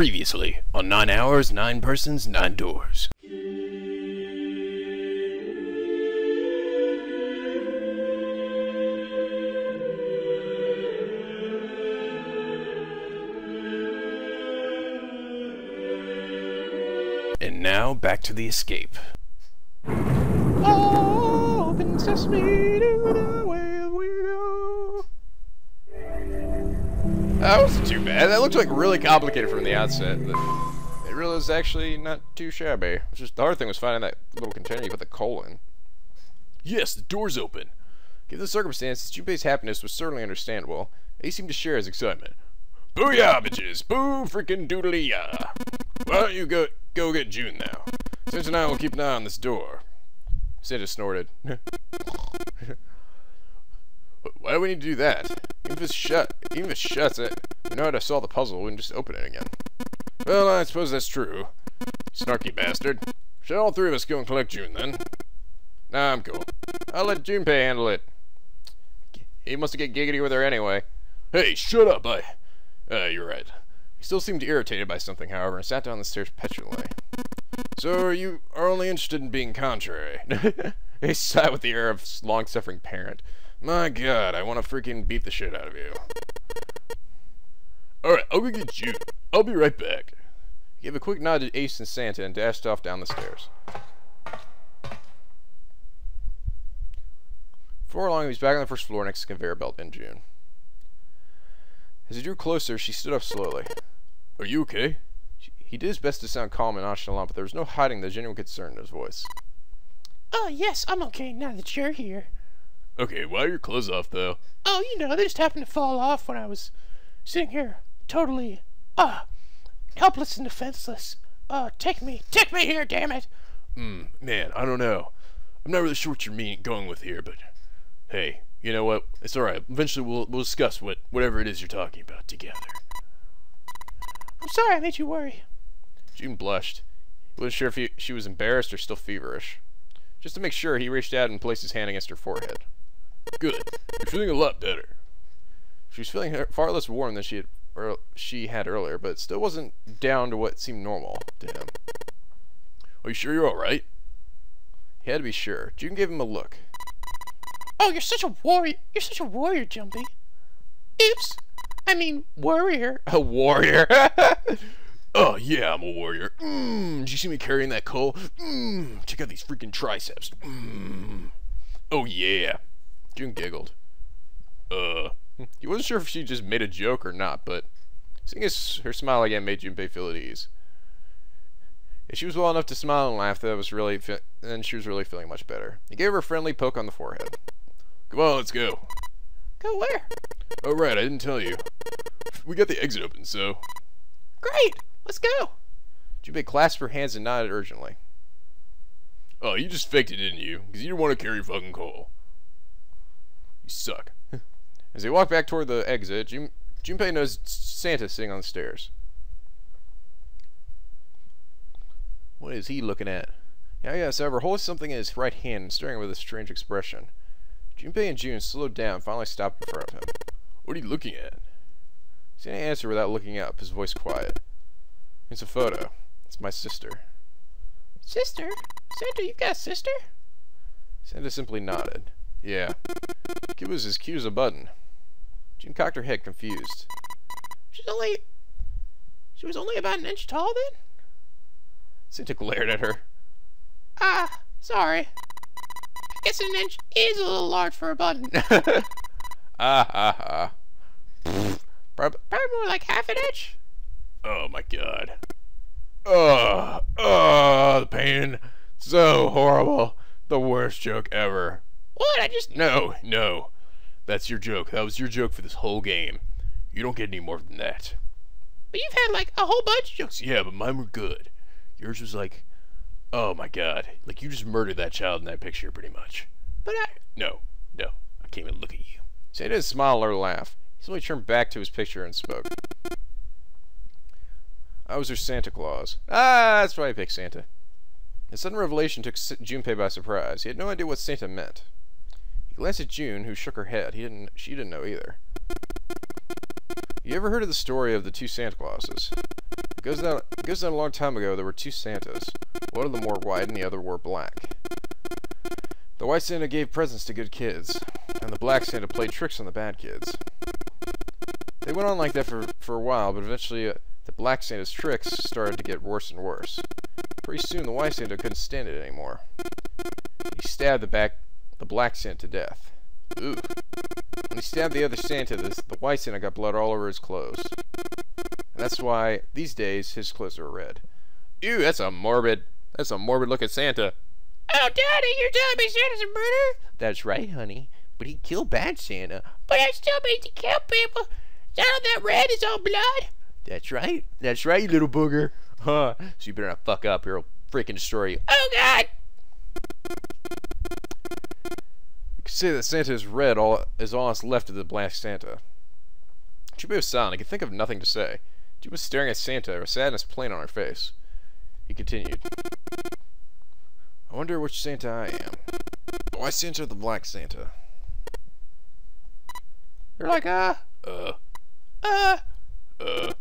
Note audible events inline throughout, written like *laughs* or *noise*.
Previously on 9 Hours, 9 Persons, 9 Doors. And now back to the escape. That wasn't too bad. That looked like really complicated from the outset, but it really was actually not too shabby. It was just the hard thing was finding that little container you put the coal in. Yes, the door's open. Given the circumstances, Junpei's happiness was certainly understandable. He seemed to share his excitement. Booyah, bitches! Boo freaking doodly yah! Why don't you go go get June now? Since and I will keep an eye on this door. Santa snorted. *laughs* Why do we need to do that? If it's shut, even if it shuts it, we know how to solve the puzzle. Can just open it again. Well, I suppose that's true. Snarky bastard. Should all three of us go and collect June then? Nah, I'm cool. I'll let Junpei handle it. He must get giggity with her anyway. Hey, shut up! I. Uh, you're right. He still seemed irritated by something, however, and sat down the stairs petulantly. So you are only interested in being contrary. *laughs* he sat with the air of long-suffering parent. My god, I want to freaking beat the shit out of you. Alright, I'll go get you. I'll be right back. He gave a quick nod to Ace and Santa and dashed off down the stairs. Before long, he was back on the first floor next to the conveyor belt in June. As he drew closer, she stood up slowly. Are you okay? He did his best to sound calm and nonchalant, but there was no hiding the genuine concern in his voice. Oh, yes, I'm okay now that you're here. Okay, why are your clothes off, though? Oh, you know, they just happened to fall off when I was sitting here, totally, uh, helpless and defenseless. Uh, take me, take me here, damn it! Hmm, man, I don't know. I'm not really sure what you're mean going with here, but hey, you know what? It's all right. Eventually, we'll we'll discuss what whatever it is you're talking about together. I'm sorry I made you worry. June blushed. He wasn't sure if he, she was embarrassed or still feverish. Just to make sure, he reached out and placed his hand against her forehead. Good. You're feeling a lot better. She was feeling far less warm than she had or she had earlier, but still wasn't down to what seemed normal to him. Are you sure you're all right? He had to be sure. June gave him a look. Oh, you're such a warrior. You're such a warrior, Jumpy. Oops. I mean, warrior. A warrior? *laughs* oh, yeah, I'm a warrior. Mmm, did you see me carrying that coal? Mmm, check out these freaking triceps. Mmm. Oh, yeah. June giggled. Uh, he wasn't sure if she just made a joke or not, but seeing as her smile again made Junpei feel at ease. If she was well enough to smile and laugh, that was really, then she was really feeling much better. He gave her a friendly poke on the forehead. Come on, let's go. Go where? Oh, right, I didn't tell you. We got the exit open, so. Great, let's go. Junpei clasped her hands and nodded urgently. Oh, you just faked it, didn't you? Because you didn't want to carry fucking coal. You suck. As they walk back toward the exit, Jun Junpei noticed Santa sitting on the stairs. What is he looking at? Yeah, yes, however, holding something in his right hand and staring with a strange expression. Junpei and June slowed down, finally stopped in front of him. What are you looking at? Santa answered without looking up, his voice quiet. It's a photo. It's my sister. Sister? Santa, you got a sister? Santa simply nodded. Yeah. Kid was as cute as a button. June cocked her head, confused. She's only... She was only about an inch tall then? Santa glared at her. Ah, sorry. I guess an inch is a little large for a button. *laughs* ah ha ha. Probably more like half an inch. Oh my god. Oh, oh, the pain. So horrible. The worst joke ever. What? I just... No, no. That's your joke. That was your joke for this whole game. You don't get any more than that. But you've had, like, a whole bunch of jokes. Yeah, but mine were good. Yours was like, oh my god. Like, you just murdered that child in that picture, pretty much. But I... No, no. I can't even look at you. Santa didn't smile or laugh. He simply turned back to his picture and spoke. I was her Santa Claus. Ah, that's why I picked Santa. The sudden revelation took Junpei by surprise. He had no idea what Santa meant. Glanced at June, who shook her head. He didn't. She didn't know either. You ever heard of the story of the two Santa Clauses? It goes down, it goes down a long time ago, there were two Santas. One of them wore white and the other wore black. The white Santa gave presents to good kids, and the black Santa played tricks on the bad kids. They went on like that for, for a while, but eventually uh, the black Santa's tricks started to get worse and worse. Pretty soon the white Santa couldn't stand it anymore. He stabbed the back the black Santa to death. Ooh. When he stabbed the other Santa, this, the white Santa got blood all over his clothes. And that's why, these days, his clothes are red. Ew, that's a morbid, that's a morbid look at Santa. Oh, Daddy, you're telling me Santa's a murderer? That's right, honey. But he killed bad Santa. But I still mean to kill people. All that red is all blood? That's right. That's right, you little booger. Huh. So you better not fuck up or he'll freaking destroy you. Oh, God. Could say that Santa is red all is all that's left of the black Santa. Chupa was silent. He could think of nothing to say. She was staring at Santa, a sadness plain on her face. He continued. I wonder which Santa I am. Why Santa the black Santa? You're like, uh, Uh, uh, uh.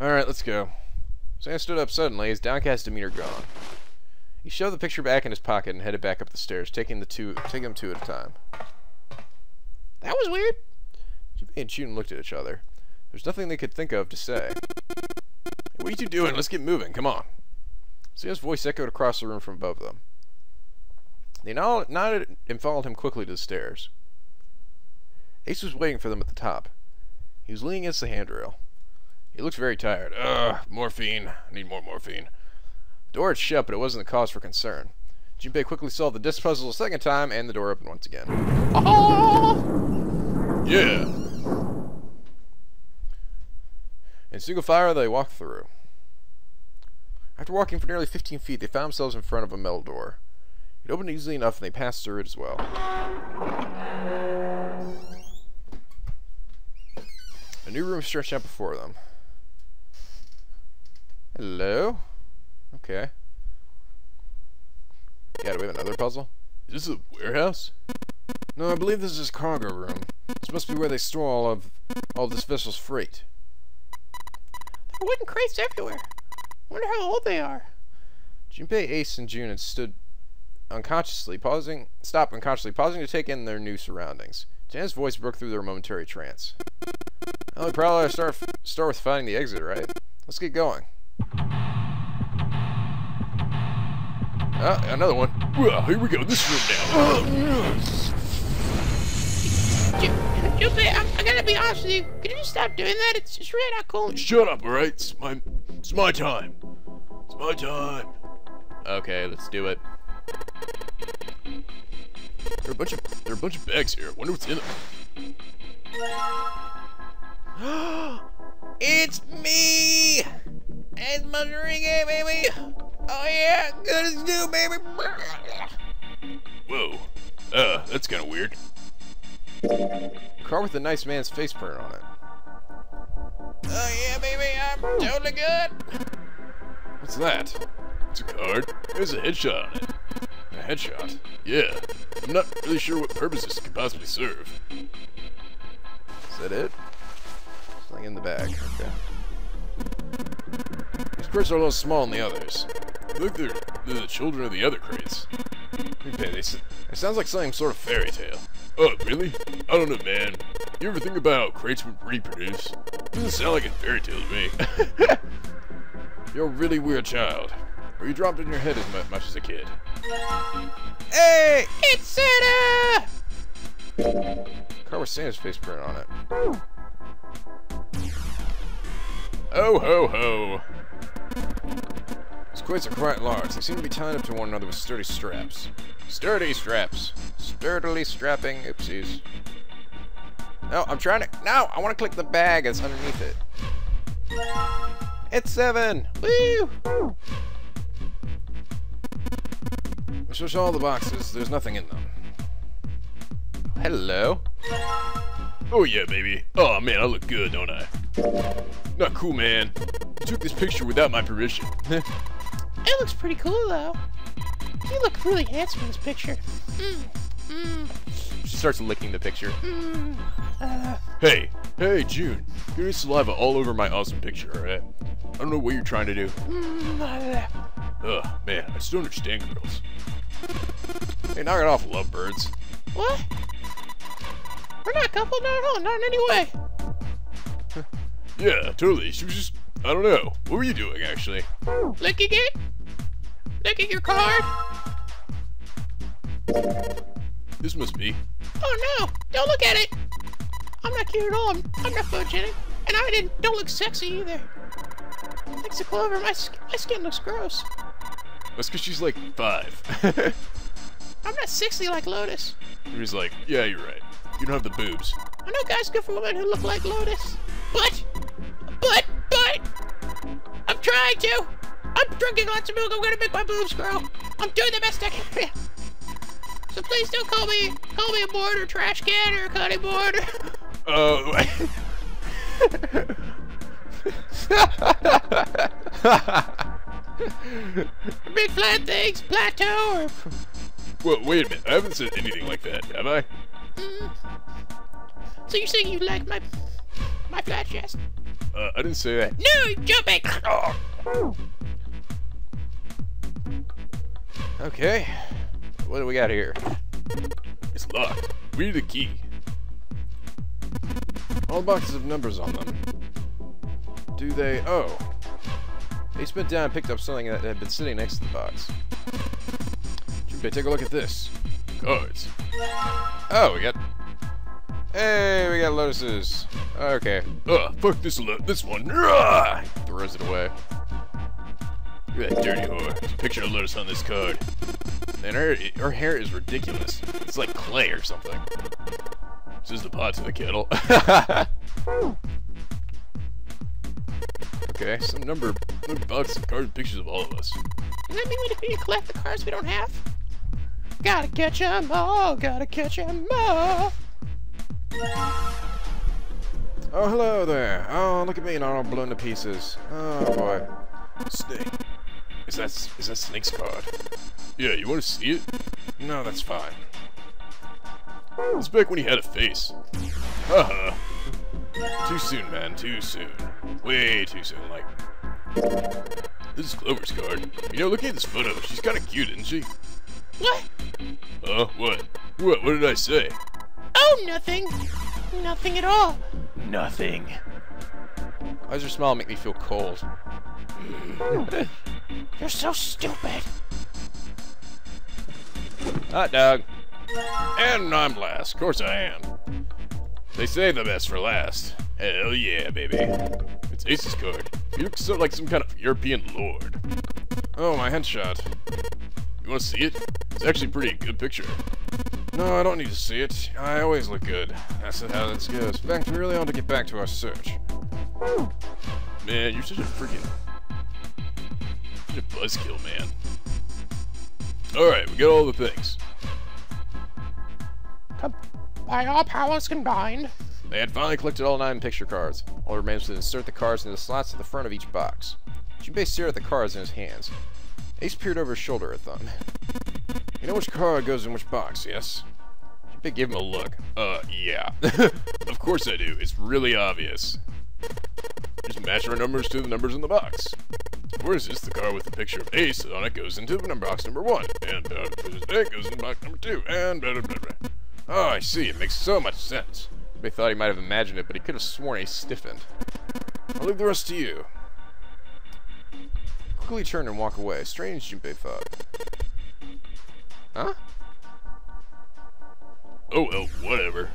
Alright, let's go. Santa stood up suddenly, his downcast demeanor gone. He shoved the picture back in his pocket and headed back up the stairs, taking the two taking them two at a time. that was weird. Junpei and Chun looked at each other. There's nothing they could think of to say. What are you two doing? Let's get moving. Come on. Sam's voice echoed across the room from above them. They nod- nodded and followed him quickly to the stairs. Ace was waiting for them at the top. He was leaning against the handrail. He looked very tired. Ugh, morphine. I need more morphine. The door had shut, but it wasn't a cause for concern. Junpei quickly solved the disc puzzle a second time, and the door opened once again. Oh, Yeah. In single file, they walked through. After walking for nearly 15 feet, they found themselves in front of a metal door. It opened easily enough, and they passed through it as well. A new room stretched out before them. Hello? Okay. Yeah, do we have another puzzle? Is this a warehouse? No, I believe this is cargo room. This must be where they store all of all of this vessel's freight. there are wooden crates everywhere. Wonder how old they are. Junpei, Ace, and June had stood unconsciously, pausing, stopped unconsciously, pausing to take in their new surroundings. Jan's voice broke through their momentary trance. Well, we probably ought to start start with finding the exit, right? Let's get going. Ah, another one. Well, here we go. This room now. Ju- I'm, I gotta be honest with you. Can you stop doing that? It's just really not cool. Shut up, alright? It's my it's my time. It's my time. Okay, let's do it. There are a bunch of there are a bunch of bags here. I wonder what's in them. Yeah, good as new, baby! Whoa. Uh, that's kind of weird. Car with a nice man's face print on it. Oh yeah, baby, I'm totally good! What's that? It's a card. There's a headshot on it. A headshot? Yeah. I'm not really sure what purpose this could possibly serve. Is that it? Something in the bag. Okay. These crates are a little smaller than the others. Look they're, they're the children of the other crates. S- it sounds like some sort of fairy tale. Oh, really? I don't know, man. You ever think about how crates would reproduce? Doesn't sound like a fairy tale to me. *laughs* You're a really weird child. Or you dropped in your head as much as a kid. Hey! It's Santa! Car with Santa's face print on it. Oh ho ho! Crates are quite large. They seem to be tied up to one another with sturdy straps. Sturdy straps. Sturdily strapping. Oopsies. No, I'm trying to. No, I want to click the bag that's underneath it. It's seven! Woo! We searched all the boxes. There's nothing in them. Hello? Oh yeah, baby. Oh man, I look good, don't I? Not cool, man. You took this picture without my permission. *laughs* It looks pretty cool, though. You look really handsome in this picture. Mm, mm, She starts licking the picture. mm. Uh, hey, hey, June. Get any saliva all over my awesome picture, alright? I don't know what you're trying to do. Mm, uh, Ugh, man, I just don't understand girls. Hey, knock it off, lovebirds. what? We're not a couple, no, no, not in any way. Yeah, totally. She was just, I don't know. What were you doing, actually? Licking it? Licking your card? This must be. Oh no! Don't look at it! I'm not cute at all. I'm, I'm not photogenic. And I didn't don't look sexy either. Thanks to Clover, my, my skin looks gross. That's because she's like five. *laughs* I'm not sexy like Lotus. he was like, yeah, you're right. You don't have the boobs. I know guys good for women who look like Lotus. But, but, but, I'm trying to. I'm drinking lots of milk. I'm gonna make my boobs grow. I'm doing the best I can. So please don't call me call me a board or trash can or a cutting board. Oh, Big flat things, plateau, or well, wait a minute. I haven't said anything like that, have I? so you're saying you like my my flat chest? Uh, I didn't say that. No, jumping. Okay. What do we got here? It's locked. We need a key. All boxes have numbers on them. Do they? Oh. He bent down and picked up something that had been sitting next to the box. Junpei, take a look at this. Cards. Oh, we got. Hey, we got lotuses. Okay. Ugh, fuck this lo- this one. Rah! Throws it away. Look at that dirty whore. There's a picture of Lotus on this card. And her her hair is ridiculous. It's like clay or something. This is the pot to the kettle. *laughs* okay, some number, number box of cards and pictures of all of us. Does that mean we need to collect the cards we don't have? Gotta catch 'em all, gotta catch 'em all. Oh, hello there. Oh, look at me, not all blown to pieces. Oh boy. Snake. Is that is that Snake's card? Yeah, you want to see it? No, that's fine. It's back when he had a face. Haha. too soon, man. Too soon. Way too soon. Like. This is Clover's card. You know, looking at this photo, she's kind of cute, isn't she? What? Huh? What? What? What did I say? Oh, nothing. Nothing at all. Nothing. Why does her smile make me feel cold? Mm-hmm. You're so stupid. Hot dog. And I'm last. Of course I am. They say the best for last. Hell yeah, baby. It's Ace's card. He looks so like some kind of European lord. Oh, my headshot. You want to see it? It's actually pretty good picture. No, I don't need to see it. I always look good. That's how this goes. In fact, we really ought to get back to our search. Man, you're such a freaking... Buzzkill, man. Alright, we got all the things. Com- By all powers combined. They had finally collected all nine picture cards. All that remains was to insert the cards into the slots at the front of each box. Junpei stared at the cards in his hands. Ace peered over his shoulder at them. You know which card goes in which box, yes? Junpei gave him a look. Uh, yeah. *laughs* of course I do. It's really obvious. Just match our numbers to the numbers in the box. Where is this? The car with the picture of Ace on it goes into box number one, and uh, it goes in box number two, and blah, blah, blah, blah. Oh, I see. It makes so much sense. Junpei thought he might have imagined it, but he could have sworn he stiffened. I'll leave the rest to you. Quickly turn and walk away. Strange, Junpei thought. Huh? Oh well, whatever.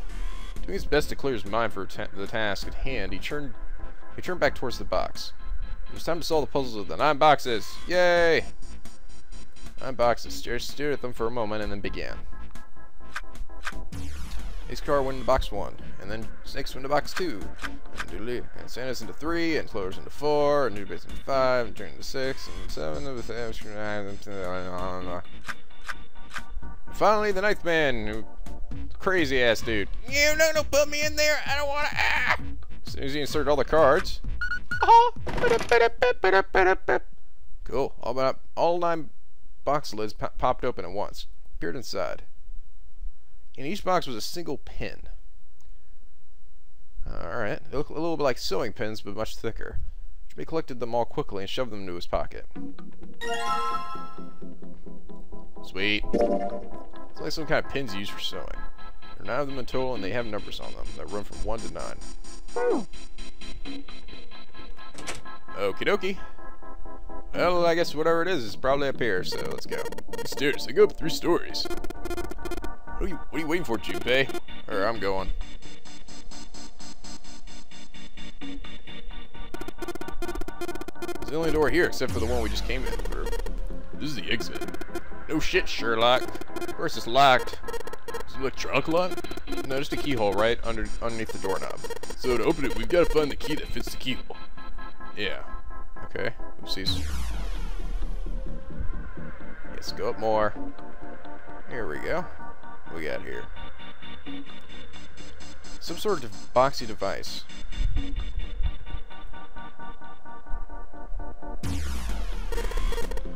Doing his best to clear his mind for ta the task at hand, he turned he turned back towards the box. It was time to solve the puzzles with the nine boxes. Yay! Nine boxes. Stared, stared at them for a moment and then began. Ace car went into box one, and then Snakes went into box two, and, and Santa's into three, and Clover's into four, and Newbase into five, and Turn into six, and seven, and finally the ninth man, who crazy ass dude. You no no put me in there. I don't wanna ah. As soon as he inserted all the cards, Cool. All about all nine box lids po- popped open at once. Peered inside. In each box was a single pin. All right, they look a little bit like sewing pins, but much thicker. He collected them all quickly and shoved them into his pocket. Sweet. It's like some kind of pins used for sewing. There are nine of them in total, and they have numbers on them that run from 1 to 9. Okie dokie. Well, I guess whatever it is is probably up here, so let's go. Stairs, they go up three stories. What are you, what are you waiting for, Junpei? Or I'm going. There's the only door here, except for the one we just came in through. This is the exit. No shit, Sherlock. Of course it's locked. Is it electronic lock? No, just a keyhole right under underneath the doorknob. So to open it, we've got to find the key that fits the keyhole. Yeah. Okay. Oopsies. Let's go up more. Here we go. What we got here? Some sort of boxy device.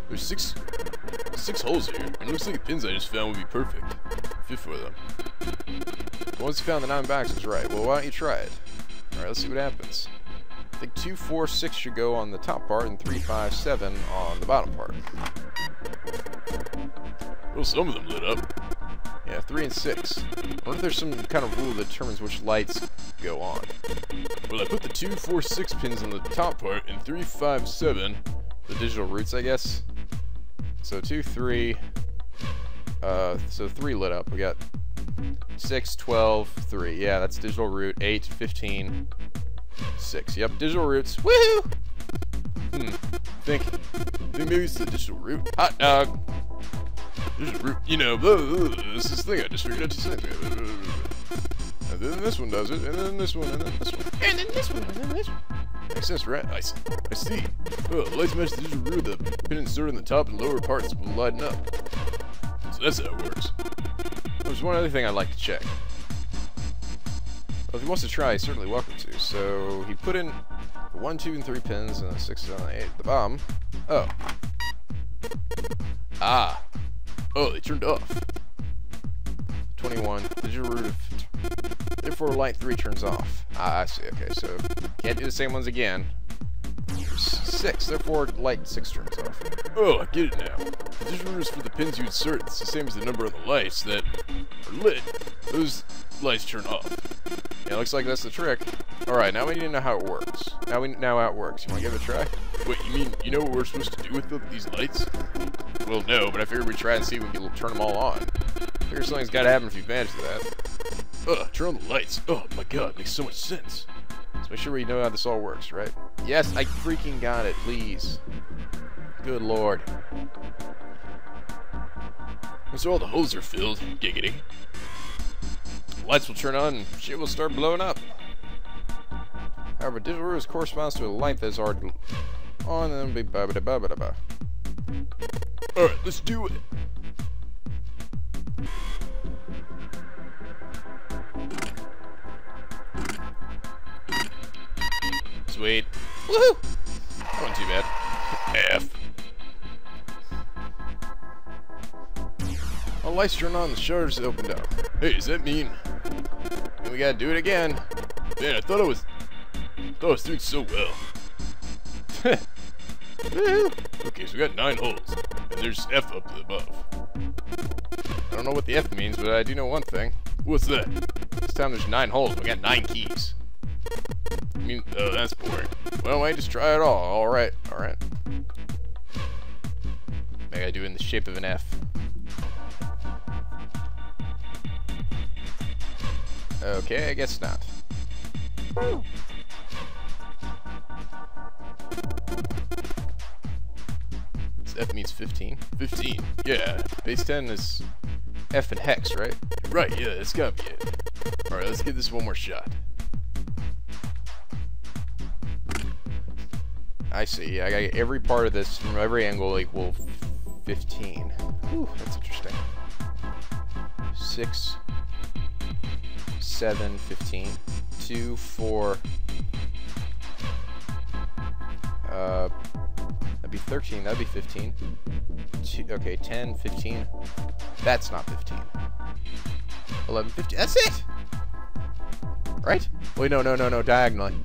There's six, six holes here, and it looks like the pins I just found would be perfect. Fit for them. Once you found the nine boxes, right. Well, why don't you try it? Alright, let's see what happens. I think 2, 4, 6 should go on the top part, and 3, 5, 7 on the bottom part. Well, some of them lit up. Yeah, 3 and 6. I wonder if there's some kind of rule that determines which lights go on. Well, I put the two, four, six pins on the top part, and three, five, seven. The digital roots, I guess. So 2, 3. Uh, so 3 lit up. We got 6, 12, 3. Yeah, that's digital root. 8, 15, 6. Yep, digital roots. Woohoo! Hmm. Think, think maybe it's the digital root. Hot dog. Digital root. You know, this is the thing I just figured out to say. And then this one does it, and then this one, and then this one. And then this one, and then this one. Makes sense, right? I, s- I see. The lights match the digital root. The pin inserted in the top and lower parts will lighten up. So that's how it works. There's one other thing I'd like to check. Well, if he wants to try, he's certainly welcome to. So he put in 1, 2, and 3 pins and a 6, 7, 8 at the bottom. Oh. Ah. Oh, they turned off. 21. Digital root of... Therefore, light 3 turns off. Ah, I see. Okay, so can't do the same ones again. S- 6. Therefore, light 6 turns off. Oh, I get it now. The digital is for the pins you insert. It's the same as the number on the lights that are lit. Those lights turn off. Yeah, looks like that's the trick. Alright, now we need to know how it works. Now we now how it works. You want to give it a try? Wait, you mean you know what we're supposed to do with the, these lights? Well, no, but I figured we'd try and see if we can turn them all on. I Figure something's got to happen if you manage that. Ugh, turn on the lights. Oh my god, makes so much sense. Let's make sure we know how this all works, right? Yes, I freaking got it, please. Good lord. Once all the holes are filled, giggity. Lights will turn on and shit will start blowing up. However, digital roots corresponds to a light that's already on and be ba ba ba ba ba. Alright, let's do it. Sweet. Woohoo! That wasn't too bad. F. All lights turn on, the shutters opened up. Hey, does that mean? We gotta do it again. Man, I thought I was. thought I was doing so well. *laughs* Okay, so we got nine holes, and there's F up above. I don't know what the F means, but I do know one thing. What's that? This time there's nine holes. We got nine keys. I mean, uh, that's boring. Well, why don't you just try it all? All right, all right. Maybe I do it in the shape of an F. Okay, I guess not. F means 15. 15. Yeah, Base 10 is F and hex, right? right, yeah, that's gotta be it. Alright, let's give this one more shot. I see. I got every part of this from every angle equal 15. Whew, that's interesting. 6, 7, 15. 2, 4. Uh, that'd be 13. That'd be 15. Two, okay, 10, 15. That's not 15. 11, 15. That's it! Right? Wait, no, no, no, no. Diagonally.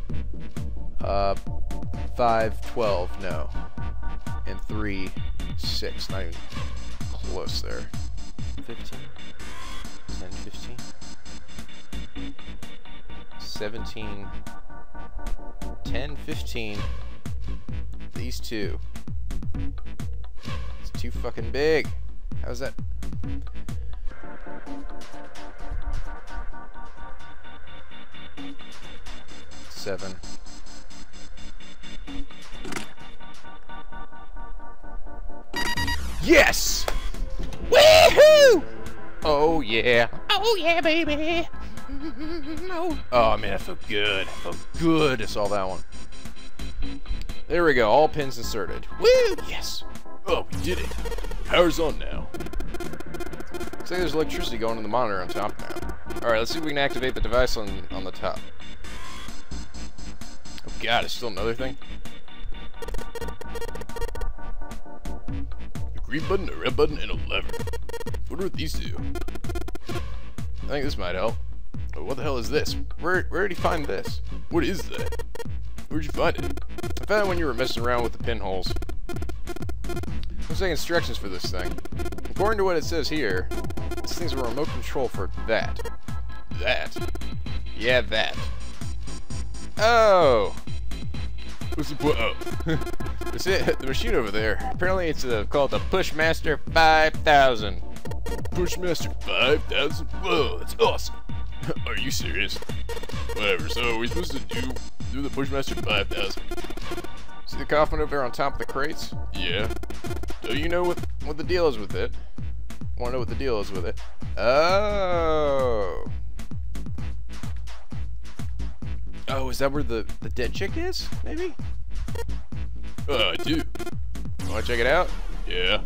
Uh, 5, 12, no. And 3, 6. Not even close there. 15, 17, 10, 15. These two. It's too fucking big. How's that? Seven. Yes! Woohoo! Oh yeah. Oh yeah, baby. Oh, Oh man, I felt good. I felt good. I saw that one. There we go. All pins inserted. woo! Yes. Oh, we did it. Power's on now. Looks like there's electricity going in the monitor on top now. Alright, let's see if we can activate the device on, on the top. Oh god, it's still another thing? A green button, a red button, and a lever. What are these two? I think this might help. What the hell is this? Where, where did he find this? What is that? Where'd you find it? I found it when you were messing around with the pinholes. Looks like instructions for this thing. According to what it says here, this thing's a remote control for that. That. Yeah, that. Oh! What's the point? Oh, *laughs* That's it. The machine over there. Apparently it's uh, called the Pushmaster 5000. Pushmaster 5000? Whoa, that's awesome. *laughs* Are you serious? Whatever, so are we supposed to do, do the Pushmaster 5000? See the coffin over there on top of the crates? Yeah. Do you know what, what the deal is with it? Want to know what the deal is with it? Oh. Oh, is that where the, the dead chick is? Maybe? Uh, I do. Want to check it out? Yeah.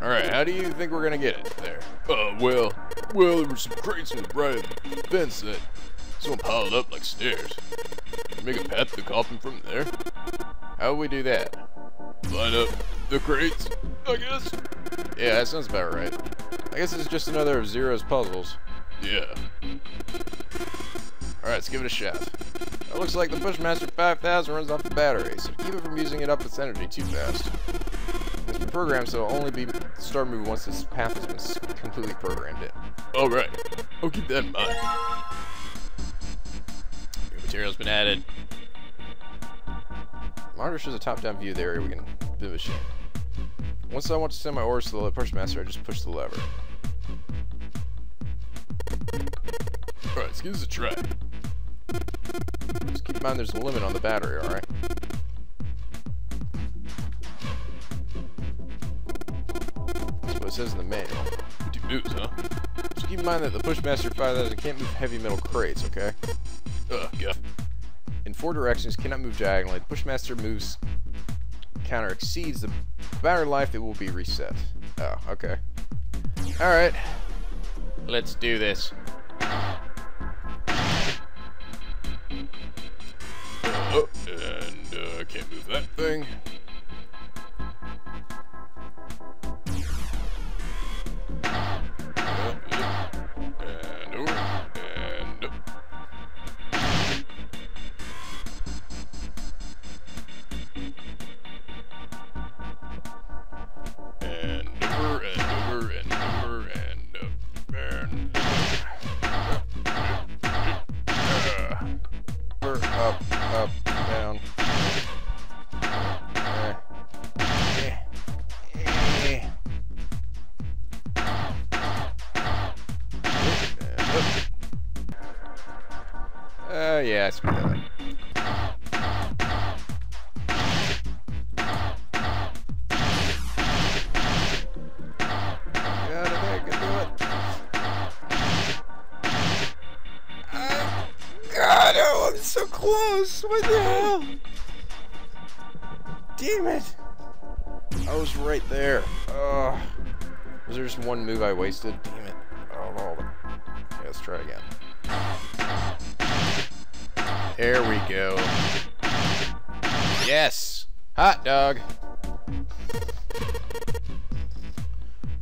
Alright, how do you think we're gonna get it there? Uh, well, well, there were some crates in the right of the fence that someone piled up like stairs. Make a path to the coffin from there. How would we do that? Line up the crates, I guess. Yeah, that sounds about right. I guess it's just another of Zero's puzzles. Yeah. Alright, let's give it a shot. It looks like the Pushmaster 5000 runs off the battery, so keep it from using it up its energy too fast. It's been programmed so it'll only be start moving once this path has been s- completely programmed in. All right. I'll keep that in mind. New material's been added. Monitor shows a top-down view of the area we can the machine. Once I want to send my orders to the Pushmaster, I just push the lever. All right, let's give this a try. Just keep in mind there's a limit on the battery, alright? Says in the manual. Two moves, huh? Just keep in mind that the Pushmaster 5000 can't move heavy metal crates, okay? Guff. In four directions, cannot move diagonally. The Pushmaster moves counter exceeds the battery life, it will be reset. Oh, okay. Alright. Let's do this. Oh, and uh, can't move that thing. Let's try again. There we go. Yes! Hot dog!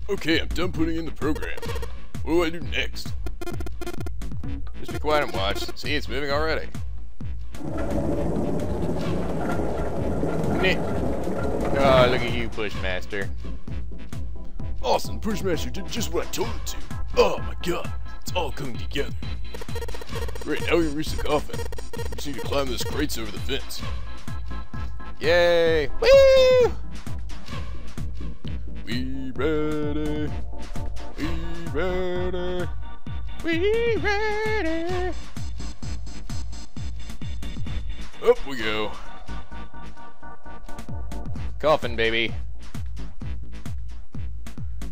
Okay, I'm done putting in the program. What do I do next? Just be quiet and watch. See, it's moving already. Oh, look at you, Pushmaster. Awesome, Pushmaster did just what I told it to. Oh my god, it's all coming together. Great, now we reach the coffin. We just need to climb those crates over the fence. Yay! Woo! We ready. We ready. We ready. Up we go. Coffin, baby.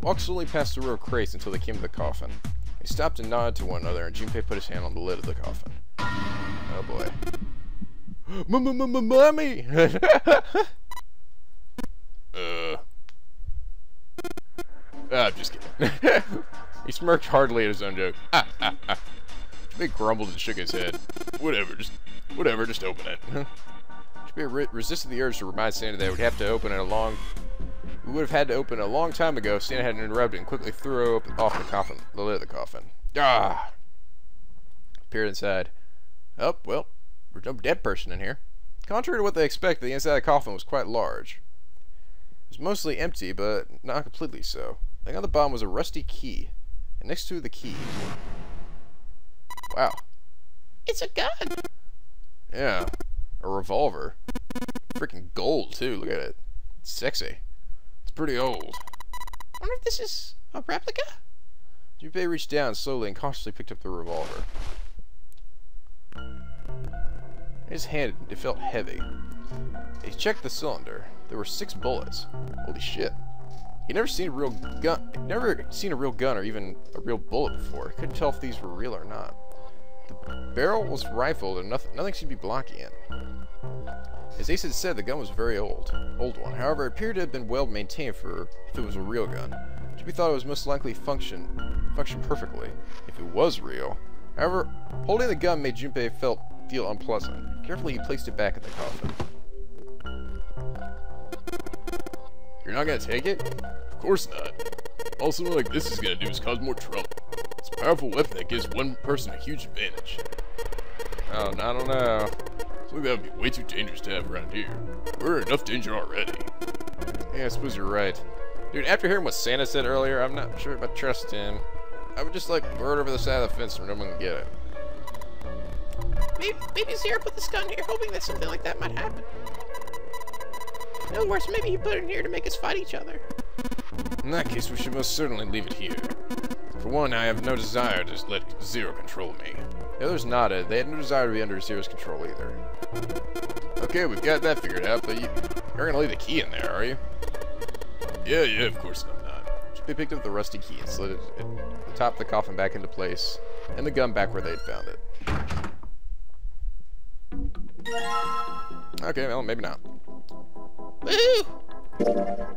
Walked slowly past the row of crates until they came to the coffin. Stopped and nodded to one another, and Junpei put his hand on the lid of the coffin. Oh boy. *gasps* Mommy! *laughs* Uh. Ah, I'm just kidding. *laughs* he smirked heartily at his own joke. *laughs* Ah, ah, ah. They grumbled and shook his head. Whatever, just whatever, just open it. Junpei re resisted the urge to remind Santa that he would have to open it a long. We would have had to open a long time ago. if Santa hadn't interrupted and quickly threw open, off the coffin, the lid of the coffin. Ah! Peered inside. Oh well, there's no dead person in here. Contrary to what they expected, the inside of the coffin was quite large. It was mostly empty, but not completely so. Laying on the bottom was a rusty key, and next to the key. Wow. It's a gun. Yeah. A revolver. Freaking gold, too. Look at it. It's sexy. It's pretty old. I wonder if this is a replica? Junpei reached down slowly and cautiously picked up the revolver. In his hand, it felt heavy. He checked the cylinder. There were six bullets. Holy shit. He'd never seen a real gun. Never seen a real gun or even a real bullet before. He couldn't tell if these were real or not. The barrel was rifled and nothing, nothing seemed to be blocking it. As Ace had said, the gun was very old. Old one. However, it appeared to have been well maintained for if it was a real gun. Jimmy thought it was most likely function function perfectly, if it was real. However, holding the gun made Junpei felt feel unpleasant. Carefully, he placed it back in the coffin. You're not gonna take it? Of course not. All something like this is gonna do is cause more trouble. It's a powerful weapon that gives one person a huge advantage. Oh, I don't know. Something that would be way too dangerous to have around here. We're in enough danger already. Yeah, I suppose you're right. Dude, after hearing what Santa said earlier, I'm not sure if I trust him. I would just like throw it over the side of the fence and no one can get it. Maybe, maybe Zero put this gun here hoping that something like that might happen. No worse, maybe he put it in here to make us fight each other. In that case, we should most certainly leave it here. For one, I have no desire to let Zero control me. The others nodded. They had no desire to be under Zero's control either. Okay, we've got that figured out, but you, you're gonna leave the key in there, are you? Yeah, yeah, of course I'm not. They picked up the rusty key and slid it at the top of the coffin back into place, and the gun back where they'd found it. Okay, well, maybe not. Woo!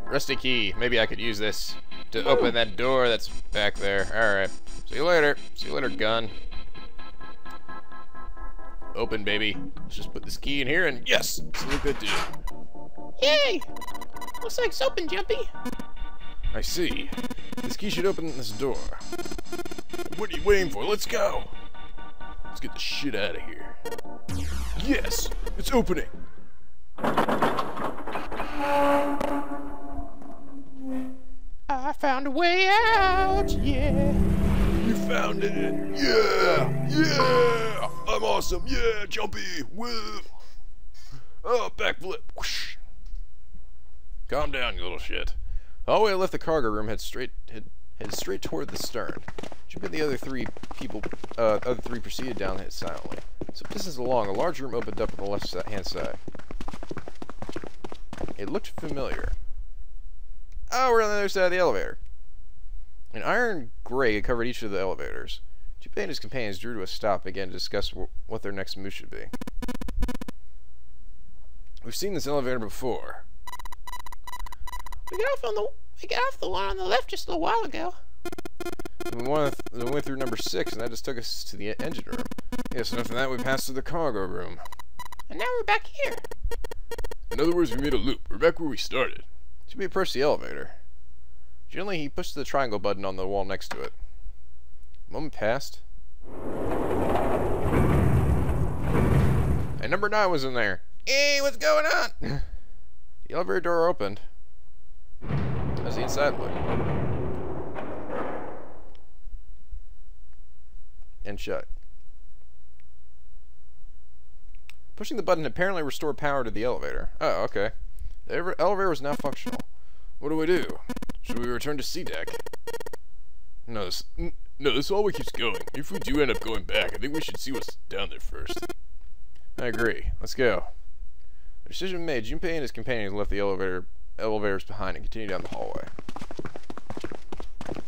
Rusty key. Maybe I could use this to open that door that's back there. Alright. See you later. See you later, gun. Open, baby. Let's just put this key in here and yes! Look at it. Yay! Looks like it's open, Jumpy. I see. This key should open this door. What are you waiting for? Let's go! Let's get the shit out of here. Yes! It's opening! I found a way out, yeah. You found it! Yeah! Yeah! I'm awesome! Yeah! Jumpy! Woo! Oh, backflip! Whoosh! Calm down, you little shit. The hallway left the cargo room head straight head, head straight toward the stern. Jim and the other three people, uh, other three proceeded down it silently. So this is along, a large room opened up on the left hand side. It looked familiar. Oh, we're on the other side of the elevator. An iron grate covered each of the elevators. Junpei and his companions drew to a stop and began to discuss wh what their next move should be. We've seen this elevator before. We got off on the we got off the one on the left just a little while ago. We went, we went through number six, and that just took us to the engine room. Yes, enough of that, we passed through the cargo room. And now we're back here. In other words, we made a loop. We're back where we started. Should we approach the elevator? Gently, he pushed the triangle button on the wall next to it. A moment passed. And number nine was in there. Hey, what's going on? *laughs* The elevator door opened. How's the inside look? And shut. Pushing the button apparently restored power to the elevator. Oh, okay. The elevator is now functional. What do we do? Should we return to C deck? No, this, no, this always keeps going. If we do end up going back, I think we should see what's down there first. I agree. Let's go. The decision made, Junpei and his companions left the elevator elevators behind and continued down the hallway.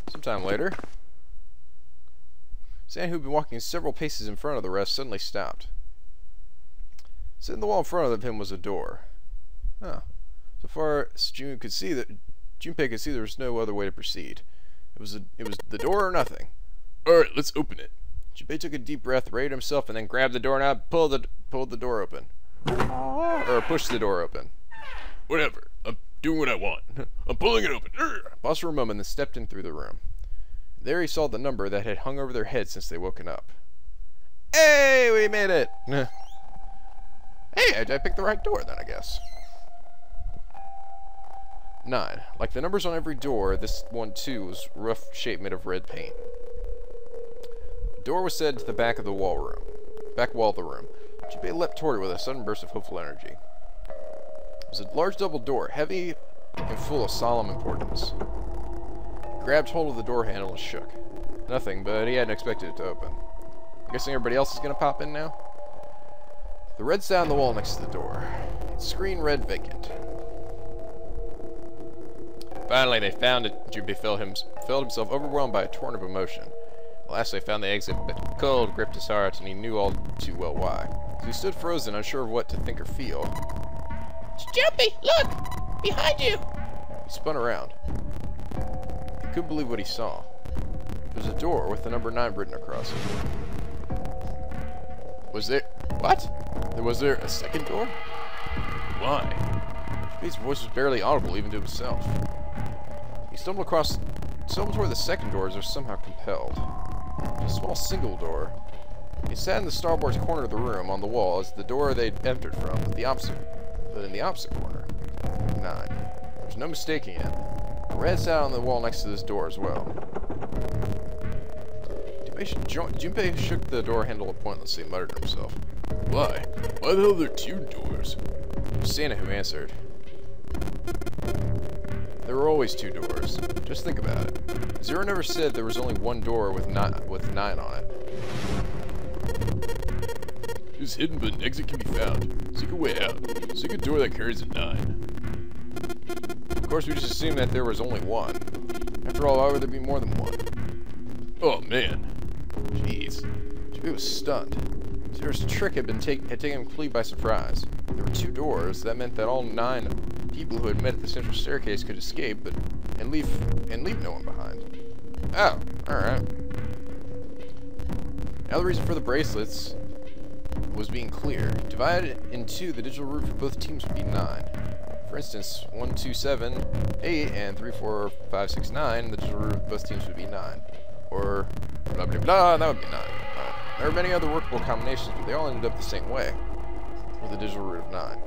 Sometime later, San, who'd been walking several paces in front of the rest, suddenly stopped. Set in the wall in front of him was a door. Oh. So far as Jun could see that Junpei could see there was no other way to proceed. It was a, it was the door or nothing. Alright, let's open it. Junpei took a deep breath, rated himself, and then grabbed the doorknob, pulled the pulled the door open. Or pushed the door open. Whatever. I'm doing what I want. *laughs* I'm pulling it open. Paused for a moment, then stepped in through the room. There he saw the number that had hung over their heads since they woken up. Hey, we made it! *laughs* hey, I, I picked the right door then, I guess. Nine. Like the numbers on every door, this one too was rough shape made of red paint. The door was said to the back of the wall room. Back wall of the room. Junpei leapt toward it with a sudden burst of hopeful energy. It was a large double door, heavy and full of solemn importance. He grabbed hold of the door handle and shook. Nothing, but he hadn't expected it to open. Guessing everybody else is gonna pop in now? The red sign on the wall next to the door. Screen read vacant. Finally, they found it. Junpei felt, him, felt himself overwhelmed by a torrent of emotion. At last, they found the exit, but cold gripped his heart, and he knew all too well why. So he stood frozen, unsure of what to think or feel. Jumpy, look! Behind you! He spun around. He couldn't believe what he saw. There was a door with the number 9 written across it. Was there... What? There was there a second door? Why? His voice was barely audible even to himself. He stumbled across... stumbled toward the second door as though somehow compelled. A small single door. He sat in the starboard corner of the room on the wall as the door they'd entered from, but the opposite... but in the opposite corner. Nine. There's no mistaking it. A red sat on the wall next to this door as well. Junpei, shook the door handle pointlessly and muttered to himself. Why? Why the hell are there two doors? Santa who answered. There were always two doors. Just think about it. Zero never said there was only one door with not with nine on it. It is hidden, but an exit can be found. Seek a way out. Seek a door that carries a nine. Of course, we just assumed that there was only one. After all, why would there be more than one? Oh man. Jeez. Junpei was stunned. Zero's trick had been take had taken him completely by surprise. There were two doors. That meant that all nine people who had met at the central staircase could escape, but and leave and leave no one behind. Oh, all right. Now the reason for the bracelets was being clear. Divided in two, the digital root for both teams would be nine. For instance, one, two, seven, eight, and three, four, five, six, nine. The digital root of both teams would be nine. Or blah blah blah. That would be nine. There are many other workable combinations, but they all ended up the same way, with a digital root of nine.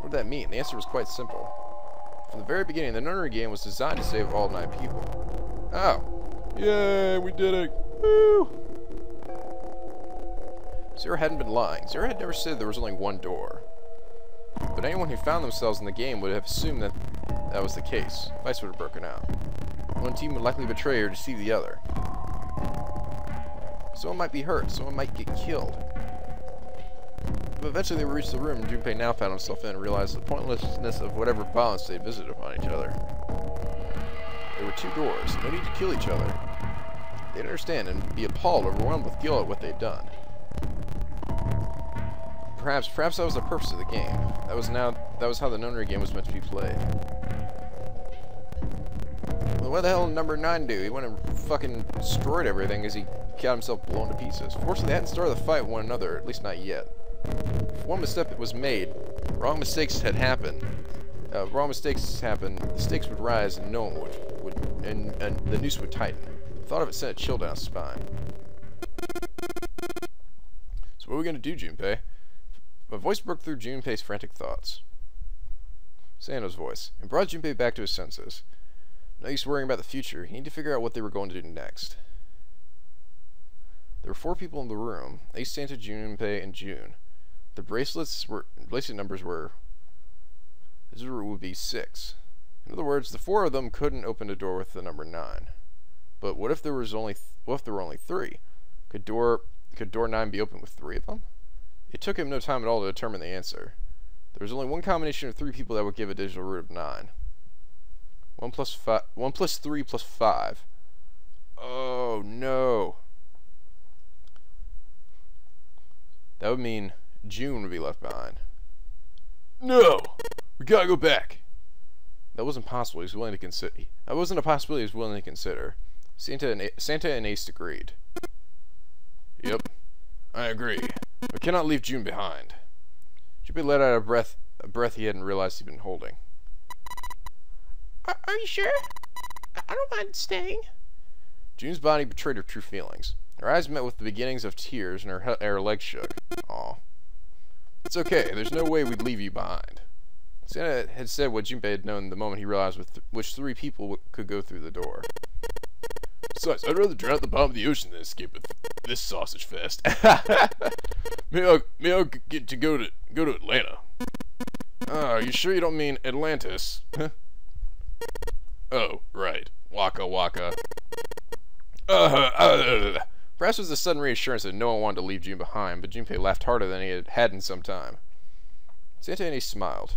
What did that mean? The answer was quite simple. From the very beginning, the nonary game was designed to save all nine people. Oh. Yay, we did it. Woo! Zero hadn't been lying. Zero had never said there was only one door. But anyone who found themselves in the game would have assumed that that was the case. Fights would have broken out. One team would likely betray or deceive the other. Someone might be hurt. Someone might get killed. But eventually they reached the room Junpei now found himself in and realized the pointlessness of whatever violence they visited upon each other. There were two doors. No need to kill each other. They'd understand and be appalled, overwhelmed with guilt at what they'd done. Perhaps, perhaps that was the purpose of the game. That was now, that was how the nonary game was meant to be played. What the hell did number 9 do? He went and fucking destroyed everything as he got himself blown to pieces. Fortunately, they hadn't started the fight one another, at least not yet. If one mistake was made, wrong mistakes had happened. Uh, wrong mistakes happened, the stakes would rise and no one would, would and, and the noose would tighten. The thought of it sent a chill down his spine. So what are we gonna do, Junpei? a voice broke through Junpei's frantic thoughts. Santa's voice, and brought Junpei back to his senses. No use worrying about the future. He needed to figure out what they were going to do next. There were four people in the room: Ace, Santa, Junpei, and June. The bracelets were bracelet numbers were. This would be six. In other words, the four of them couldn't open a door with the number nine. But what if there was only what if there were only three? Could door could door nine be opened with three of them? It took him no time at all to determine the answer. There was only one combination of three people that would give a digital root of nine. One plus five. One plus three plus five. Oh no. That would mean June would be left behind. No! We gotta go back. That wasn't possible. He was willing to consider. That wasn't a possibility. He was willing to consider. Santa and A- Santa and Ace agreed. Yep, I agree. We cannot leave June behind. Junpei let out a breath, a breath he hadn't realized he'd been holding. Are, are you sure? I, I don't mind staying. June's body betrayed her true feelings. Her eyes met with the beginnings of tears, and her, her legs shook. Aw. It's okay. There's no way we'd leave you behind. Santa had said what Junpei had known the moment he realized with th- which three people could go through the door. Besides, I'd rather drown at the bottom of the ocean than escape with this sausage fest. *laughs* maybe I'll, g- get to go to go to Atlanta. Ah, you sure you don't mean Atlantis? *laughs* Oh, right. Waka waka. Uh, uh, Perhaps it was a sudden reassurance that no one wanted to leave June behind, but Junpei laughed harder than he had had in some time. Santa and he smiled.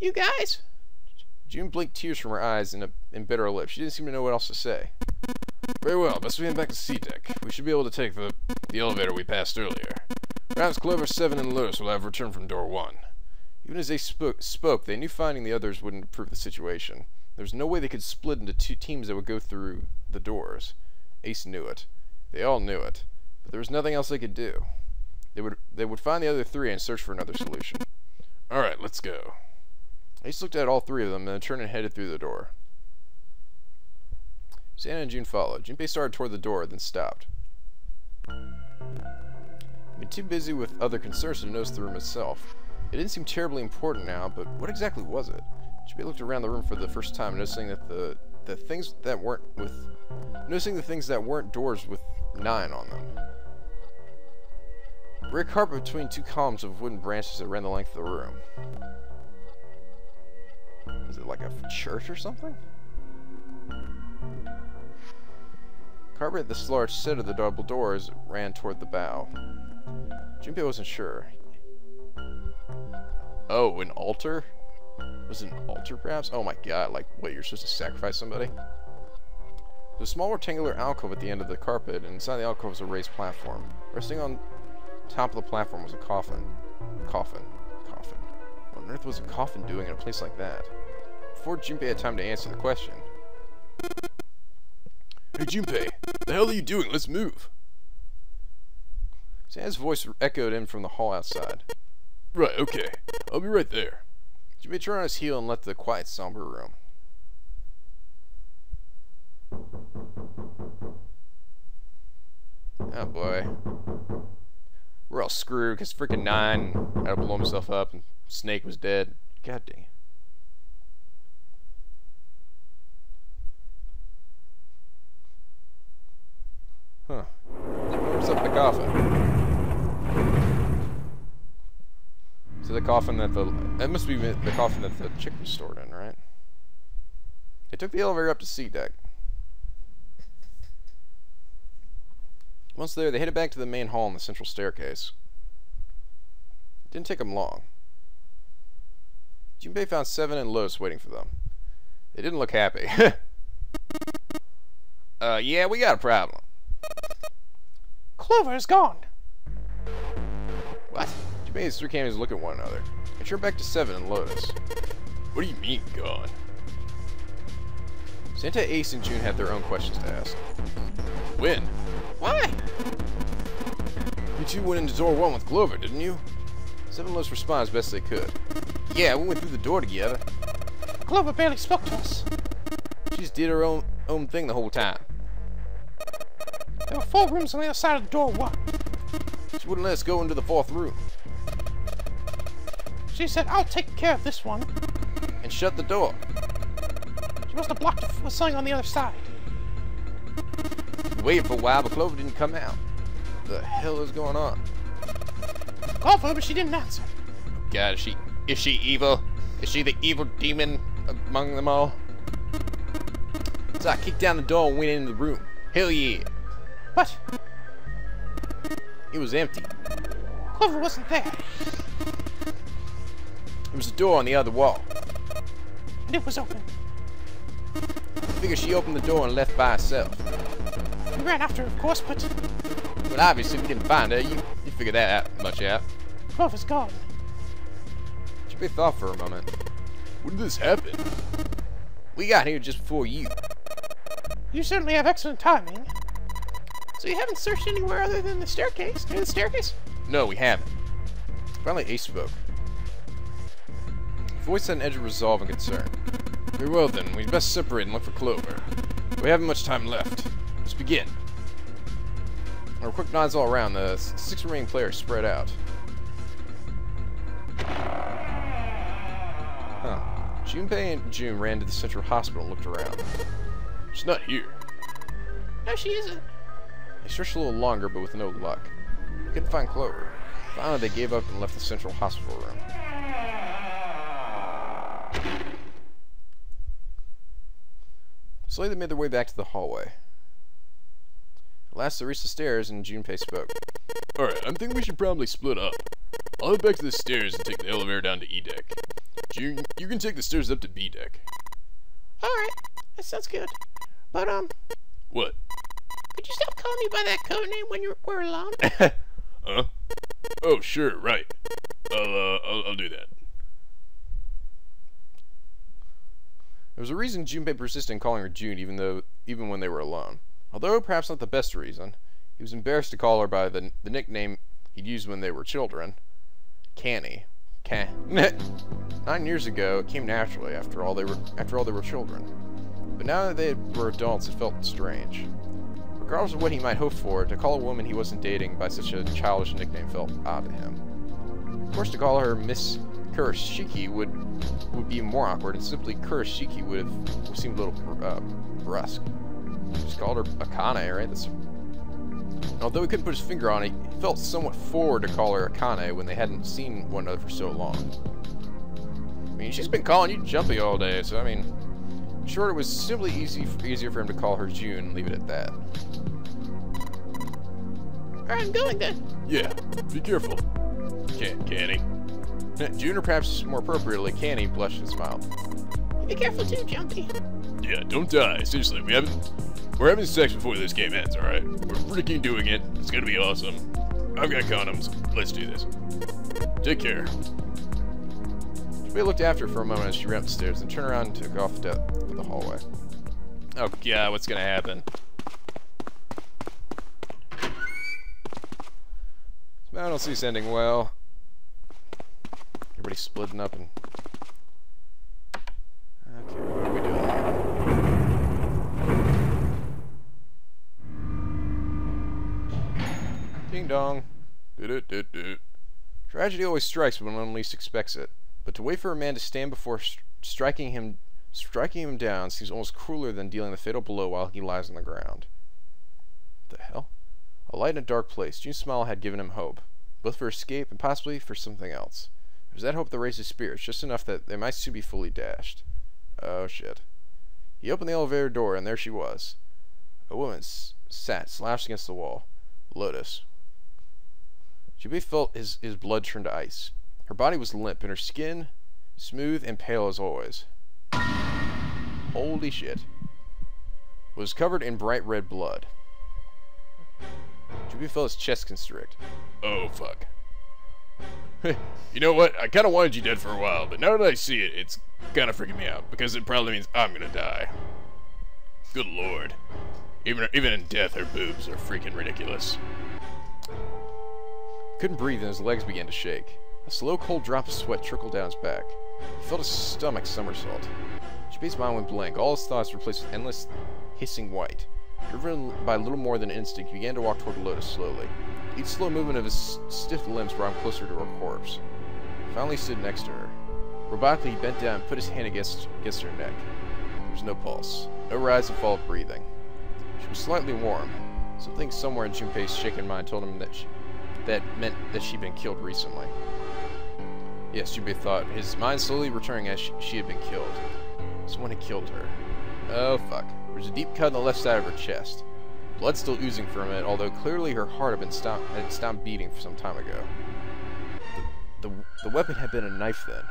You guys? June blinked tears from her eyes and, a, and bit her lip. She didn't seem to know what else to say. Very well, best we head back to C deck. We should be able to take the, the elevator we passed earlier. Perhaps Clover, Seven, and Lotus will have returned from door one. Even as they spoke, spoke, they knew finding the others wouldn't improve the situation. There was no way they could split into two teams that would go through the doors. Ace knew it. They all knew it. But there was nothing else they could do. They would they would find the other three and search for another solution. Alright, let's go. Ace looked at all three of them and then turned and headed through the door. Santa and June followed. Junpei started toward the door, then stopped. He'd been too busy with other concerns to notice the room itself. It didn't seem terribly important now, but what exactly was it? Junpei looked around the room for the first time, noticing that the the things that weren't with noticing the things that weren't doors with nine on them. Gray carpet between two columns of wooden branches that ran the length of the room. Is it like a church or something? Carpet at this large set of the double doors ran toward the bow. Junpei wasn't sure. Oh, an altar? Was it an altar, perhaps? Oh my god, like, what, you're supposed to sacrifice somebody? There's a small rectangular alcove at the end of the carpet, and inside the alcove was a raised platform. Resting on top of the platform was a coffin. Coffin. Coffin. What on earth was a coffin doing in a place like that? Before Junpei had time to answer the question, Hey, Junpei, the hell are you doing? Let's move. Santa's voice echoed in from the hall outside. Right, okay. I'll be right there. Junpei turned on his heel and left the quiet, somber room. Oh boy. We're all screwed because freaking Nine had to blow himself up and Snake was dead. God dang. Huh. What's up the coffin? So the coffin that the that must be the coffin that the chick was stored in, right? They took the elevator up to C deck. Once there, they headed back to the main hall on the central staircase. It didn't take them long. Junpei found Seven and Lotus waiting for them. They didn't look happy. *laughs* uh, yeah, we got a problem. Clover is gone. What? And his three cameos look at one another. They turn back to Seven and Lotus. What do you mean, gone? Santa, Ace, and June had their own questions to ask. When? Why? You two went into door one with Clover, didn't you? Seven Lotus responded as best they could. Yeah, we went through the door together. Clover barely spoke to us. She just did her own own thing the whole time. There were four rooms on the other side of the door. What? She wouldn't let us go into the fourth room. She said, I'll take care of this one. And shut the door. She must have blocked something on the other side. We waited for a while, but Clover didn't come out. The hell is going on? Called for her, but she didn't answer. God, is she is she evil? Is she the evil demon among them all? So I kicked down the door and went into the room. Hell yeah. But It was empty. Clover wasn't there. There was a door on the other wall. And it was open. I figure she opened the door and left by herself. We ran after her, of course, but But obviously we didn't find her. You you figured that out much out. Clover's gone. Should be thought for a moment. When did this happen? We got here just before you. You certainly have excellent timing. So you haven't searched anywhere other than the staircase? Near the staircase? No, we haven't. Finally, Ace spoke. Voice had an edge of resolve and concern. Very well then, we'd best separate and look for Clover. We haven't much time left. Let's begin. Were quick nods all around. The six remaining players spread out. Huh. Junpei and June ran to the central hospital and looked around. She's not here. No, she isn't. They searched a little longer, but with no luck. They couldn't find Clover. Finally, they gave up and left the central hospital room. Slowly, they made their way back to the hallway. At last, they reached the stairs, and Junpei spoke. Alright, I'm thinking we should probably split up. I'll head back to the stairs and take the elevator down to E deck. June, you can take the stairs up to B deck. Alright, that sounds good. But, um, What? could you stop calling me by that code name when you were alone? *laughs* Huh? Oh, sure, right. I'll, uh, I'll, I'll do that. There was a reason Junpei persisted in calling her June, even though even when they were alone. Although perhaps not the best reason, he was embarrassed to call her by the the nickname he'd used when they were children, Kanny. Can. *laughs* Nine years ago, it came naturally after all they were after all they were children. But now that they were adults, it felt strange. Regardless of what he might hope for, to call a woman he wasn't dating by such a childish nickname felt odd to him. Of course, to call her Miss Kurashiki would would be more awkward, and simply Kurashiki would have seemed a little uh, brusque. Just called her Akane, right? That's. Although he couldn't put his finger on it, he felt somewhat forward to call her Akane when they hadn't seen one another for so long. I mean, she's been calling you Jumpy all day, so I mean, in short, it was simply easy easier for him to call her June and leave it at that. Alright, I'm going then. Yeah, be careful. Can Kanny? June, or perhaps more appropriately, Kanny blushed and smiled. Be careful too, Jumpy. Yeah, don't die. Seriously, we haven't. We're having sex before this game ends, alright? We're freaking doing it. It's gonna be awesome. I've got condoms. Let's do this. Take care. They looked after her for a moment as she ran up the stairs, then turned around and took off to the hallway. Oh god, what's gonna happen? I don't see this ending well. Everybody's splitting up and... Okay, what are we doing here? Ding dong. Do-do-do-do. Tragedy always strikes when one least expects it, but to wait for a man to stand before st striking him striking him down seems almost crueler than dealing the fatal blow while he lies on the ground. The hell? A light in a dark place, June's smile had given him hope, both for escape and possibly for something else. That hope that raised his spirits just enough that they might soon be fully dashed. Oh shit. He opened the elevator door and there she was. A woman sat slashed against the wall. Lotus. Jubi felt his, his blood turn to ice. Her body was limp, and her skin smooth and pale as always. Holy shit. Was covered in bright red blood. Jubi felt his chest constrict. Oh, fuck. *laughs* you know what? I kind of wanted you dead for a while, but now that I see it, it's kind of freaking me out because it probably means I'm gonna die. Good lord. Even even in death, her boobs are freaking ridiculous. Couldn't breathe, and his legs began to shake. A slow, cold drop of sweat trickled down his back. He felt his stomach somersault. Jubi's mind went blank. All his thoughts replaced with endless, hissing white. Driven by little more than instinct, he began to walk toward the Lotus slowly. Each slow movement of his stiff limbs brought him closer to her corpse. Finally stood next to her. Robotically, he bent down and put his hand against, against her neck. There was no pulse, no rise and fall of breathing. She was slightly warm. Something somewhere in Junpei's shaken mind told him that she, that meant that she'd been killed recently. Yes, Junpei thought, his mind slowly returning as she, she had been killed. Someone had killed her. Oh, fuck. There was a deep cut on the left side of her chest. Blood still oozing from it, although clearly her heart had been stopped, had stopped beating for some time ago. The, the, the weapon had been a knife then.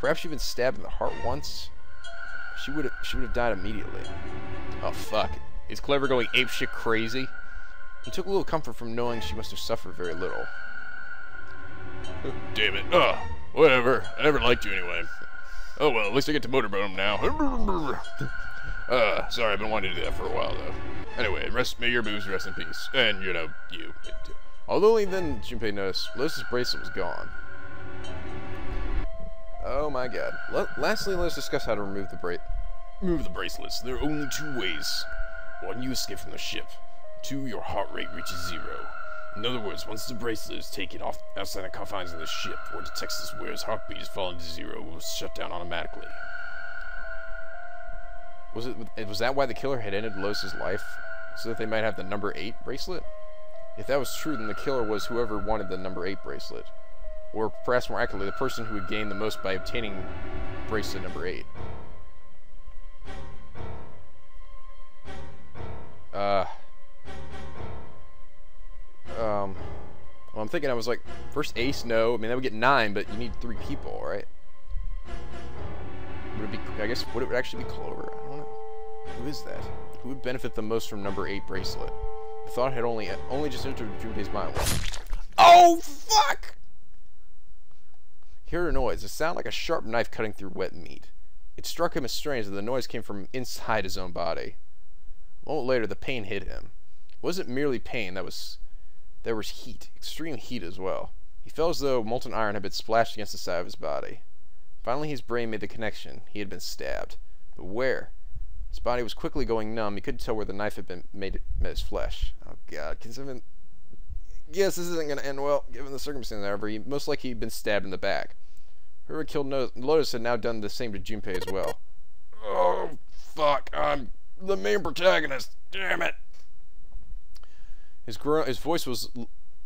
Perhaps she'd been stabbed in the heart once? She would have she would have died immediately. Oh fuck. Is Clover going apeshit crazy? He took a little comfort from knowing she must have suffered very little. *laughs* Damn it. Ugh. Whatever. I never liked you anyway. Oh well, at least I get to motorboat him now. *laughs* uh, sorry, I've been wanting to do that for a while though. Anyway, rest may your boobs rest in peace. And, you know, you. Although only then Junpei noticed Lotus's bracelet was gone. Oh my god. L lastly, let's discuss how to remove the bra- Remove the bracelets. There are only two ways. One, you escape from the ship. Two, your heart rate reaches zero. In other words, once the bracelet is taken off outside the confines of the ship, or detects this wearer's heartbeat has fallen to zero, it will shut down automatically. Was it was that why the killer had ended Lotus's life? So that they might have the number 8 bracelet? If that was true, then the killer was whoever wanted the number 8 bracelet. Or perhaps more accurately, the person who would gain the most by obtaining bracelet number 8. Uh... Um... Well, I'm thinking I was like, first ace, no. I mean, that would get 9, but you need 3 people, right? Would it be, I guess, would it actually be Clover? Who is that? Who would benefit the most from number 8 bracelet? The thought had only only just entered Junpei's mind. Oh, fuck! He heard a noise. It sounded like a sharp knife cutting through wet meat. It struck him as strange that the noise came from inside his own body. A moment later, the pain hit him. It wasn't merely pain, that was... There was heat, extreme heat as well. He felt as though molten iron had been splashed against the side of his body. Finally, his brain made the connection. He had been stabbed. But where? His body was quickly going numb. He couldn't tell where the knife had been made met his flesh. Oh God! Can someone? Yes, this isn't going to end well, given the circumstances. However, he most likely he'd been stabbed in the back. Whoever killed no Lotus had now done the same to Junpei as well. Oh fuck! I'm the main protagonist. Damn it! His gro his voice was.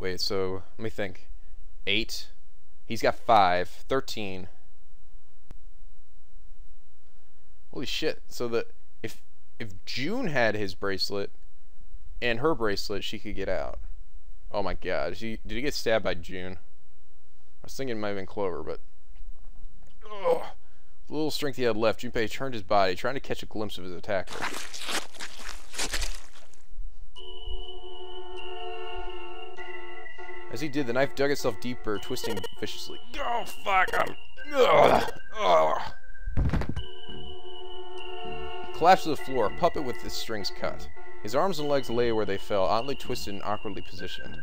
Wait, so let me think. Eight. He's got five. Thirteen. Holy shit. So the if June had his bracelet and her bracelet, she could get out. Oh my god. Did he get stabbed by June? I was thinking it might have been Clover, but Ugh. The little strength he had left, Junpei turned his body, trying to catch a glimpse of his attacker. As he did, the knife dug itself deeper, twisting viciously. Oh, fuck, I'm... Ugh. Ugh collapsed to the floor, a puppet with his strings cut. His arms and legs lay where they fell, oddly twisted and awkwardly positioned.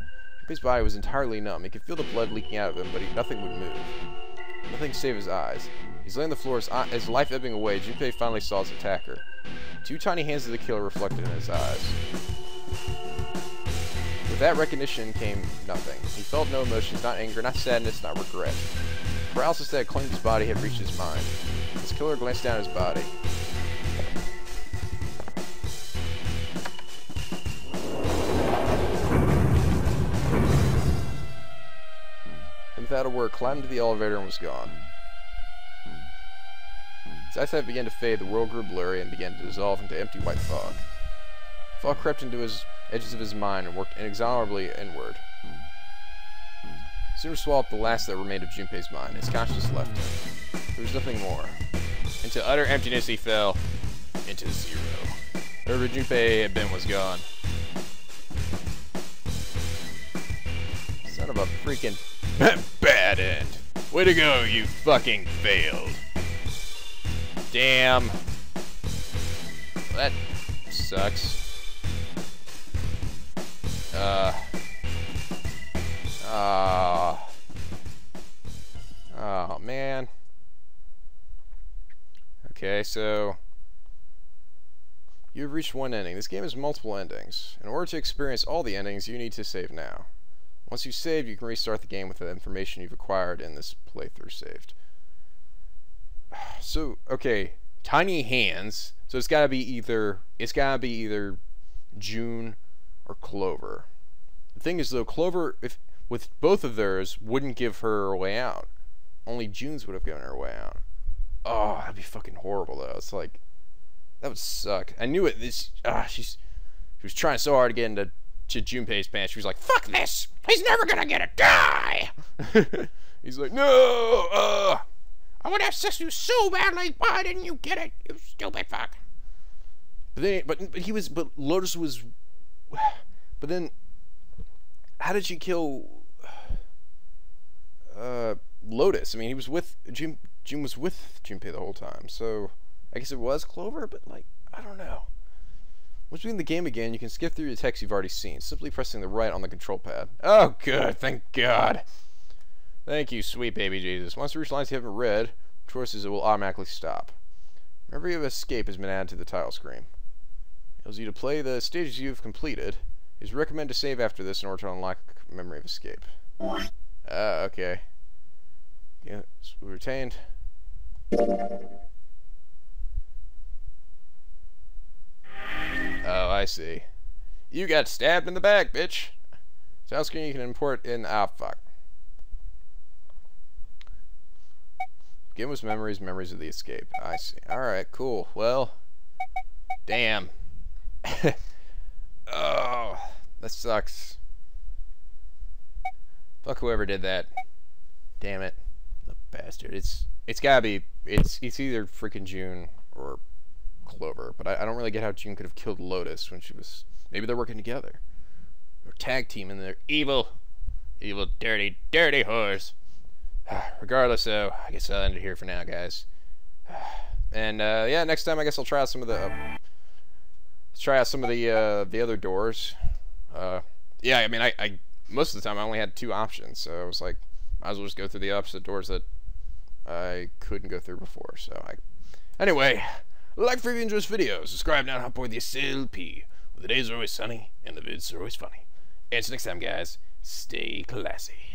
His body was entirely numb. He could feel the blood leaking out of him, but he, nothing would move. Nothing save his eyes. He's laying on the floor, his, his life ebbing away. Junpei finally saw his attacker. Two tiny hands of the killer reflected in his eyes. With that recognition came nothing. He felt no emotions, not anger, not sadness, not regret. Paralysis that had claimed his body had reached his mind. His killer glanced down at his body. Without a word, climbed into the elevator and was gone. As eyesight began to fade, the world grew blurry and began to dissolve into empty white fog. Fog crept into his edges of his mind and worked inexorably inward. Soon swallowed the last that remained of Junpei's mind. His consciousness left him. There was nothing more. Into utter emptiness he fell. Into zero. Wherever Junpei had been was gone. Son of a freaking Bad end. Way to go, you fucking failed. Damn. That sucks. Uh. Uh. Oh, man. Okay, so... You've reached one ending. This game has multiple endings. In order to experience all the endings, you need to save now. Once you've saved, you can restart the game with the information you've acquired in this playthrough saved. So, okay, tiny hands. So it's gotta be either it's gotta be either June or Clover. The thing is though, Clover if with both of theirs wouldn't give her a way out. Only June's would have given her a way out. Oh, that'd be fucking horrible though. It's like that would suck. I knew it. This ah, she's she was trying so hard to get into to Junpei's pants. She was like, "Fuck this! He's never gonna get a die." *laughs* He's like, "No, uh, I want to have sex with you so badly. Why didn't you get it, you stupid fuck? But then, but, but he was, but Lotus was, *sighs* but then, how did she kill, *sighs* uh, Lotus? I mean, he was with Jim. Jim was with Junpei the whole time, so I guess it was Clover. But like, I don't know. Once you in the game again, you can skip through the text you've already seen, simply pressing the right on the control pad. Oh, good, thank God. Thank you, sweet baby Jesus. Once you reach lines you haven't read, choices it will automatically stop. Memory of escape has been added to the title screen. It allows you to play the stages you've completed. It is recommended to save after this in order to unlock memory of escape. Ah, uh, okay. Yeah, retained. Oh, I see. You got stabbed in the back, bitch. Sound screen you can import in ah fuck. Give us memories, memories of the escape. I see. Alright, cool. Well, damn. *laughs* oh, that sucks. Fuck whoever did that. Damn it. The bastard. It's it's gotta be it's it's either freaking June or Clover, but I, I don't really get how June could have killed Lotus when she was maybe they're working together. Or tag team and they're evil evil dirty dirty whores. *sighs* regardless, though, I guess I'll end it here for now, guys. *sighs* And uh, yeah, next time I guess I'll try out some of the uh, let's try out some of the uh, the other doors. Uh, yeah, I mean, I, I most of the time I only had two options, so I was like, might as well just go through the opposite doors that I couldn't go through before. So I, anyway, like if you enjoy this video, subscribe now, hot boy the SLP. The days are always sunny and the vids are always funny. And until next time, guys, stay classy.